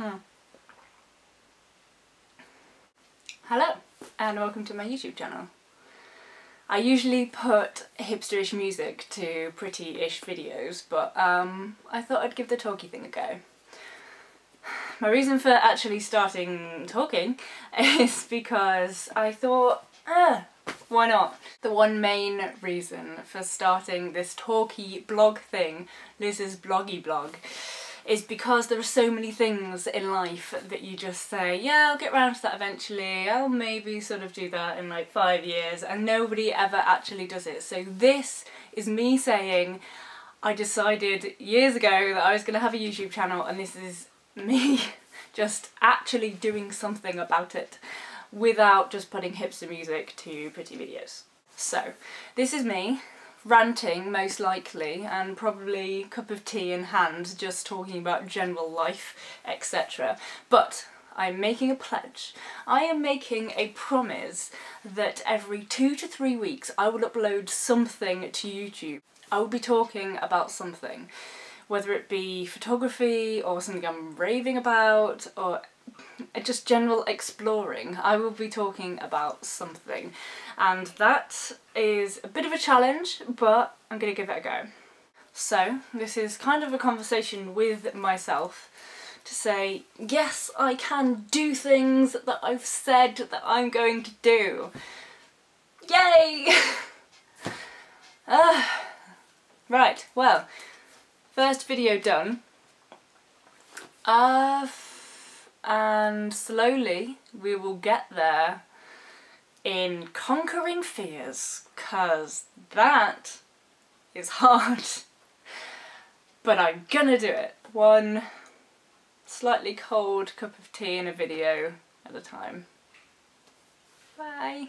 Oh. Hello and welcome to my YouTube channel. I usually put hipsterish music to pretty-ish videos but um, I thought I'd give the talky thing a go. My reason for actually starting talking is because I thought, ah, why not? The one main reason for starting this talky blog thing, Liz's bloggy blog, is because there are so many things in life that you just say, yeah, I'll get around to that eventually, I'll maybe sort of do that in like five years, and nobody ever actually does it. So this is me saying, I decided years ago that I was going to have a YouTube channel and this is me just actually doing something about it without just putting hipster music to pretty videos. So, this is me ranting most likely and probably cup of tea in hand just talking about general life etc but I'm making a pledge. I am making a promise that every two to three weeks I will upload something to YouTube. I will be talking about something, whether it be photography or something I'm raving about or just general exploring. I will be talking about something and that is a bit of a challenge but I'm going to give it a go. So this is kind of a conversation with myself to say yes I can do things that I've said that I'm going to do. Yay! uh, right, well, first video done. Uh, and slowly we will get there in conquering fears because that is hard. But I'm gonna do it. One slightly cold cup of tea in a video at a time. Bye